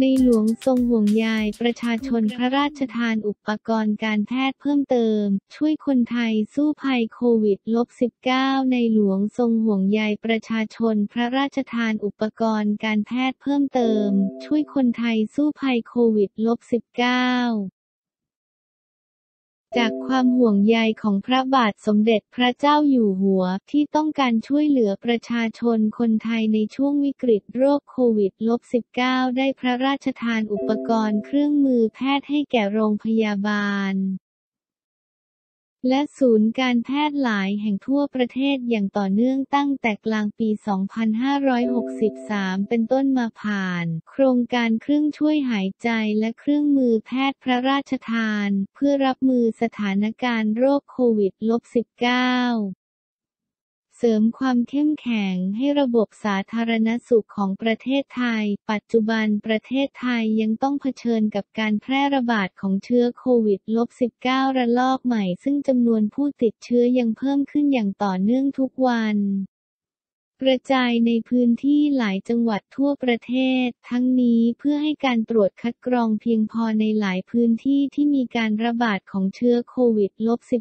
ในหลวงทรงห่วงใยประชาชนพระราชทานอุปกรณ์การแพทย์เพิ่มเติม ช่วยคนไทยสู้ภัยโควิดลบ19ในหลวงทรงห่วงใยประชาชนพระราชทานอุปกรณ์การแพทย์เพิ่มเติม ช่วยคนไทยสู้ภัยโควิดลบ19 จากความห่วงใยของพระบาทสมเด็จพระเจ้าอยู่หัวที่ต้องการช่วยเหลือประชาชนคนไทยในช่วงวิกฤตโรคโควิด -19 ได้พระราชทานอุปกรณ์เครื่องมือแพทย์ให้แก่โรงพยาบาล และศูนย์การแพทย์หลายแห่งทั่วประเทศอย่างต่อเนื่องตั้งแต่กลางปี 2563 เป็นต้นมาผ่าน โครงการเครื่องช่วยหายใจและเครื่องมือแพทย์พระราชทาน เพื่อรับมือสถานการณ์โรคโควิด -19 เสริมความเข้มแข็งให้ระบบสาธารณสุขของประเทศไทย ปัจจุบันประเทศไทยยังต้องเผชิญกับการแพร่ระบาดของเชื้อโควิด -19 ระลอกใหม่ ซึ่งจำนวนผู้ติดเชื้อยังเพิ่มขึ้นอย่างต่อเนื่องทุกวัน กระจายในพื้นที่หลายจังหวัดทั่วประเทศ ทั้งนี้เพื่อให้การตรวจคัดกรองเพียงพอในหลายพื้นที่ที่มีการระบาดของเชื้อโควิด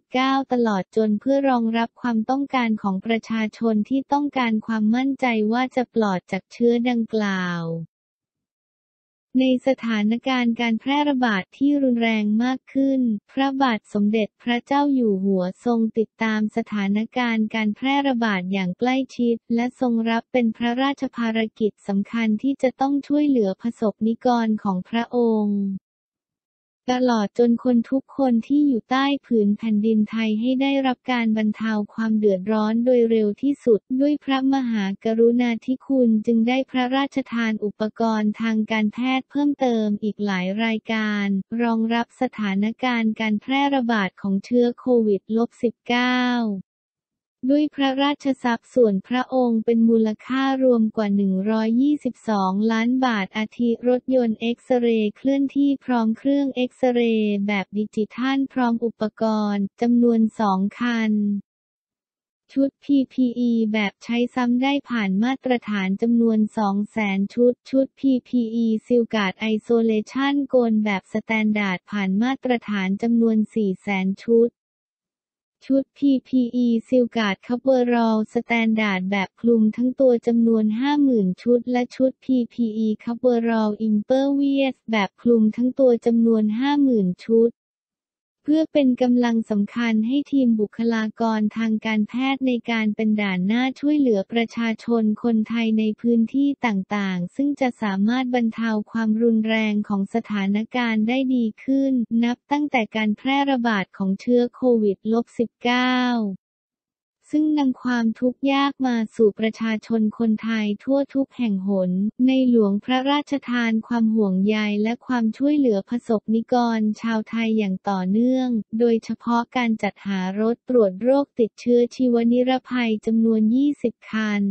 -19 ตลอดจนเพื่อรองรับความต้องการของประชาชนที่ต้องการความมั่นใจว่าจะปลอดจากเชื้อดังกล่าว ในสถานการณ์การแพร่ระบาดที่รุนแรงมากขึ้น พระบาทสมเด็จพระเจ้าอยู่หัวทรงติดตามสถานการณ์การแพร่ระบาดอย่างใกล้ชิด และทรงรับเป็นพระราชภารกิจสำคัญที่จะต้องช่วยเหลือประสบนิกรของพระองค์ ตลอดจนคนทุกคนที่อยู่ใต้ผืนแผ่นดินไทยให้ได้รับการบรรเทาความเดือดร้อนโดยเร็วที่สุด ด้วยพระมหากรุณาธิคุณจึงได้พระราชทานอุปกรณ์ทางการแพทย์เพิ่มเติมอีกหลายรายการ รองรับสถานการณ์การแพร่ระบาดของเชื้อโควิด -19 ด้วยพระราชทรัพย์ส่วนพระองค์เป็นมูลค่ารวมกว่า 122 ล้านบาทอาทิรถยนต์เอ็กซเรย์เคลื่อนที่พร้อมเครื่องเอ็กซเรย์แบบดิจิทัลพร้อมอุปกรณ์จำนวนสองคัน ชุด PPE แบบใช้ซ้ำได้ผ่านมาตรฐานจำนวน 200,000 ชุด ชุด PPE ซิลการ์ด isolation gown แบบ standard ผ่านมาตรฐานจำนวน 400,000 ชุด ชุด PPE ซิลการ์ด coverall standard แบบคลุมทั้งตัวจำนวน 50,000 ชุด และชุด PPE coverall impervious แบบคลุมทั้งตัวจำนวน 50,000 ชุด เพื่อเป็นกำลังสำคัญให้ทีมบุคลากรทางการแพทย์ในการเป็นด่านหน้าช่วยเหลือประชาชนคนไทยในพื้นที่ต่างๆ ซึ่งจะสามารถบรรเทาความรุนแรงของสถานการณ์ได้ดีขึ้น นับตั้งแต่การแพร่ระบาดของเชื้อโควิด -19 ซึ่งนำความทุกข์ยากมาสู่ประชาชนคนไทยทั่วทุกแห่งหน ในหลวงพระราชทานความห่วงใยและความช่วยเหลือประสบนิกรชาวไทยอย่างต่อเนื่อง โดยเฉพาะการจัดหารถตรวจโรคติดเชื้อชีวนิรภัยจำนวน 20 คัน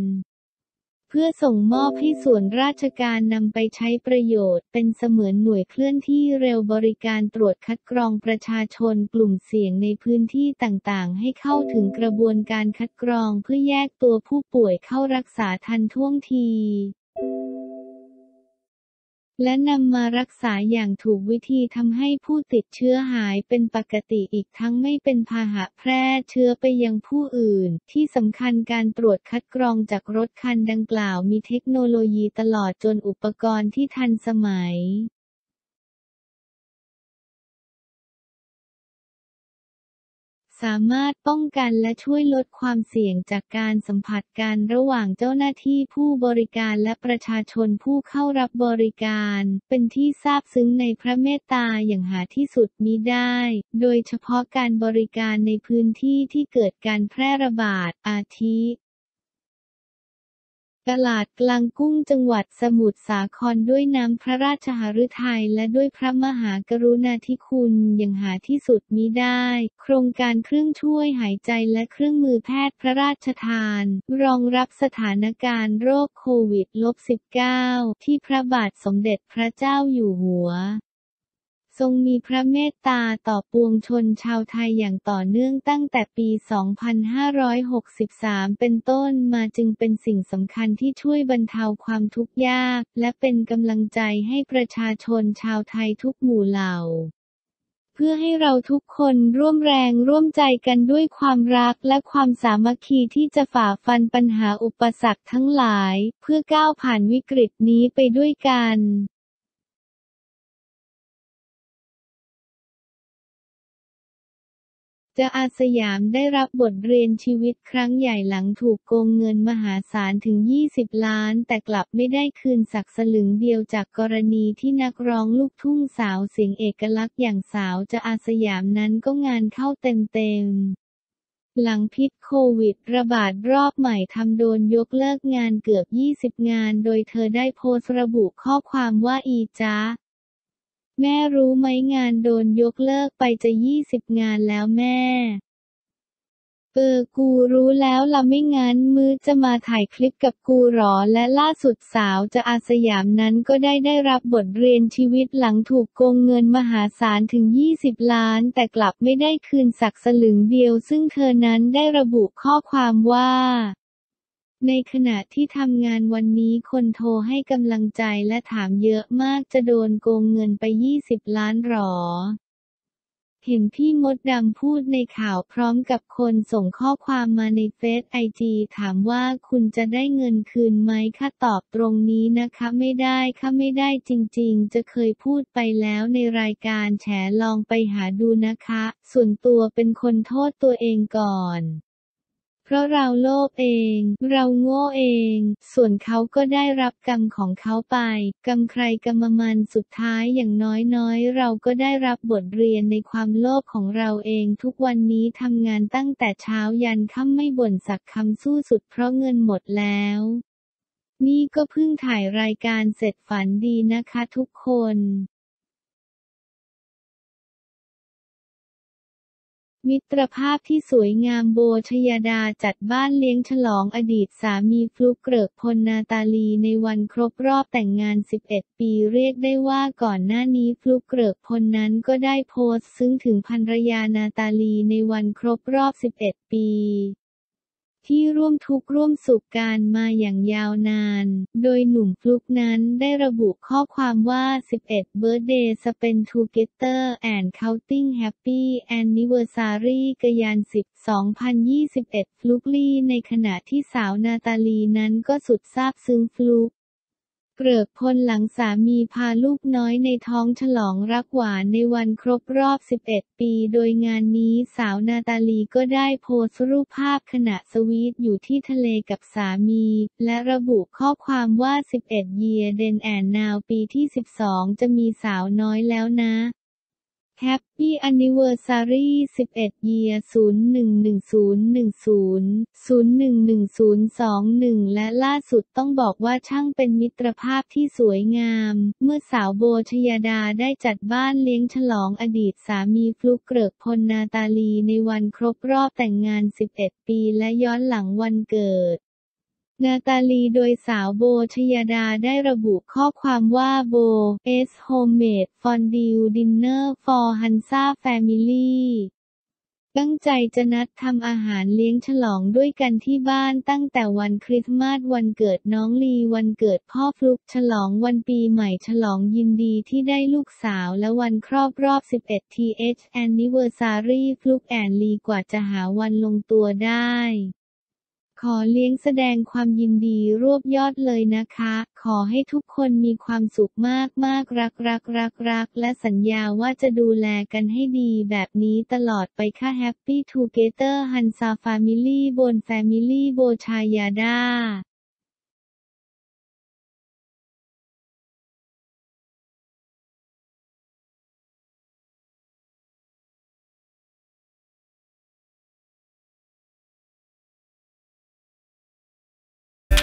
เพื่อส่งมอบให้ส่วนราชการนำไปใช้ประโยชน์ เป็นเสมือนหน่วยเคลื่อนที่เร็วบริการตรวจคัดกรองประชาชนกลุ่มเสี่ยงในพื้นที่ต่างๆ ให้เข้าถึงกระบวนการคัดกรองเพื่อแยกตัวผู้ป่วยเข้ารักษาทันท่วงที และนำมารักษาอย่างถูกวิธีทำให้ผู้ติดเชื้อหายเป็นปกติอีกทั้งไม่เป็นพาหะแพร่เชื้อไปยังผู้อื่น ที่สำคัญการตรวจคัดกรองจากรถคันดังกล่าวมีเทคโนโลยีตลอดจนอุปกรณ์ที่ทันสมัย สามารถป้องกันและช่วยลดความเสี่ยงจากการสัมผัสกันระหว่างเจ้าหน้าที่ผู้บริการและประชาชนผู้เข้ารับบริการ เป็นที่ทราบซึ้งในพระเมตตาอย่างหาที่สุดมิได้ โดยเฉพาะการบริการในพื้นที่ที่เกิดการแพร่ระบาดอาทิ ตลาดกลางกุ้งจังหวัดสมุทรสาครด้วยน้ำพระราชหฤทัยและด้วยพระมหากรุณาธิคุณอย่างหาที่สุดมิได้ โครงการเครื่องช่วยหายใจและเครื่องมือแพทย์พระราชทาน รองรับสถานการณ์โรคโควิด -19 ที่พระบาทสมเด็จพระเจ้าอยู่หัว ทรงมีพระเมตตาต่อปวงชนชาวไทยอย่างต่อเนื่องตั้งแต่ปี 2563 เป็นต้นมาจึงเป็นสิ่งสำคัญที่ช่วยบรรเทาความทุกข์ยาก และเป็นกำลังใจให้ประชาชนชาวไทยทุกหมู่เหล่าเพื่อให้เราทุกคนร่วมแรงร่วมใจกันด้วยความรักและความสามัคคีที่จะฝ่าฟันปัญหาอุปสรรคทั้งหลาย เพื่อก้าวผ่านวิกฤตนี้ไปด้วยกัน จะอาสยามได้รับบทเรียนชีวิตครั้งใหญ่หลังถูกโกงเงินมหาศาลถึง 20 ล้าน แต่กลับไม่ได้คืนสักสลึงเดียวจากกรณีที่นักร้องลูกทุ่งสาวเสียงเอกลักษณ์อย่างสาวจะอาสยามนั้นก็งานเข้าเต็มๆหลังพิษโควิด ระบาดรอบใหม่ทำโดนยกเลิกงานเกือบ 20 งาน โดยเธอได้โพสต์ระบุข้อความว่าอีจ้า แม่รู้ไหมงานโดนยกเลิกไปจะยี่สิบงานแล้วแม่ เออ กูรู้แล้วละไม่งั้นมือจะมาถ่ายคลิปกับกูหรอ และล่าสุดสาวจะอาสยามนั้นก็ได้ได้รับบทเรียนชีวิตหลังถูกโกงเงินมหาศาลถึง 20 ล้าน แต่กลับไม่ได้คืนสักสลึงเดียว ซึ่งเธอนั้นได้ระบุข้อความว่า ในขณะที่ทำงานวันนี้คนโทรให้กำลังใจและถามเยอะมากจะโดนโกงเงินไป 20 ล้านหรอ เห็นพี่มดดำพูดในข่าวพร้อมกับคนส่งข้อความมาในเฟซไอจีถามว่าคุณจะได้เงินคืนไหมคะตอบตรงนี้นะคะไม่ได้ค่ะไม่ได้จริงๆ จะเคยพูดไปแล้วในรายการแฉลองไปหาดูนะคะ ส่วนตัวเป็นคนโทษตัวเองก่อน เพราะเราโลภเอง เราโง่เอง ส่วนเขาก็ได้รับกรรมของเขาไป กรรมใครกรรมมันสุดท้ายอย่างน้อยๆ เราก็ได้รับบทเรียนในความโลภของเราเอง ทุกวันนี้ทำงานตั้งแต่เช้ายันค่ำไม่บ่นสักคำสู้สุดเพราะเงินหมดแล้วนี่ก็เพิ่งถ่ายรายการเสร็จฝันดีนะคะทุกคน มิตรภาพที่สวยงามโบชยดาจัดบ้านเลี้ยงฉลองอดีตสามีฟลุกเกริกพลนาตาลีในวันครบรอบแต่งงาน 11 ปีเรียกได้ว่าก่อนหน้านี้ฟลุกเกริกพลนั้นก็ได้โพสต์ ซึ้งถึงภรรยานาตาลีในวันครบรอบ 11 ปี ที่ร่วมทุกข์ร่วมสุขกันมาอย่างยาวนาน โดยหนุ่มฟลุกนั้นได้ระบุข้อความว่า 11 Birthday Spend Together and Counting Happy Anniversary กยาน 10 2021 ฟลุกลี่ในขณะที่สาวนาตาลีนั้นก็สุดซาบซึ้งฟลุก เกลือกพลหลังสามีพาลูกน้อยในท้องฉลองรักหวานในวันครบรอบ 11 ปี โดยงานนี้สาวนาตาลีก็ได้โพสต์รูปภาพขณะสวีทอยู่ที่ทะเลกับสามี และระบุข้อความว่า 11 year then and now ปีที่ 12 จะมีสาวน้อยแล้วนะ Happy Anniversary 11 Year 011010 011021 และล่าสุดต้องบอกว่าช่างเป็นมิตรภาพที่สวยงาม เมื่อสาวโบชยดาได้จัดบ้านเลี้ยงฉลองอดีตสามีฟลุกเกริกพลนาตาลีในวันครบรอบแต่งงาน 11 ปีและย้อนหลังวันเกิด นาตาลีโดยสาวโบชญาดาได้ระบุข้อความว่า Bow's homemade fondue dinner for Hansa family ตั้งใจจะนัดทำอาหารเลี้ยงฉลองด้วยกันที่บ้านตั้งแต่วันคริสต์มาสวันเกิดน้องลีวันเกิดพ่อฟลุกฉลองวันปีใหม่ฉลองยินดีที่ได้ลูกสาวและวันครบรอบ 11th anniversary ฟลุก and ลีกว่าจะหาวันลงตัวได้ ขอเลี้ยงแสดงความยินดีรวบยอดเลยนะคะ ขอให้ทุกคนมีความสุขมากมากรักรักรักรักและสัญญาว่าจะดูแลกันให้ดีแบบนี้ตลอดไปค่ะ happy together Hansa family บน family โบชญาดา